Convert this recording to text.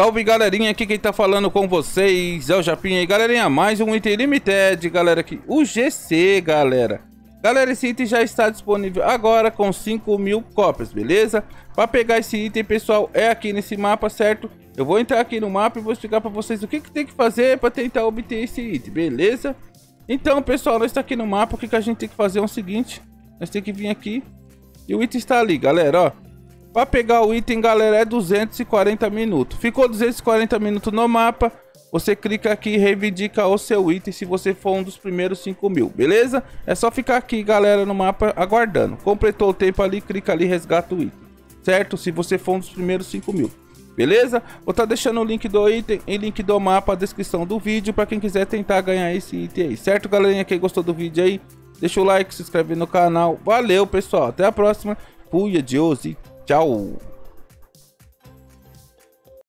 Salve galerinha, aqui quem tá falando com vocês é o Japinha e galerinha, mais um item limited, galera aqui, o GC, galera. Galera, esse item já está disponível agora com 5 mil cópias, beleza? Para pegar esse item, pessoal, é aqui nesse mapa, certo? Eu vou entrar aqui no mapa e vou explicar para vocês o que, que tem que fazer para tentar obter esse item, beleza? Então, pessoal, nós está aqui no mapa, o que, que a gente tem que fazer é o seguinte, nós tem que vir aqui e o item está ali, galera, ó. Para pegar o item, galera, é 240 minutos. Ficou 240 minutos no mapa. Você clica aqui e reivindica o seu item se você for um dos primeiros 5 mil, beleza? É só ficar aqui, galera, no mapa aguardando. Completou o tempo ali, clica ali resgata o item. Certo? Se você for um dos primeiros 5 mil. Beleza? Vou estar tá deixando o link do item e link do mapa na descrição do vídeo para quem quiser tentar ganhar esse item aí. Certo, galerinha? Quem gostou do vídeo aí, deixa o like, se inscreve no canal. Valeu, pessoal. Até a próxima. Fui, adiós e Tchau!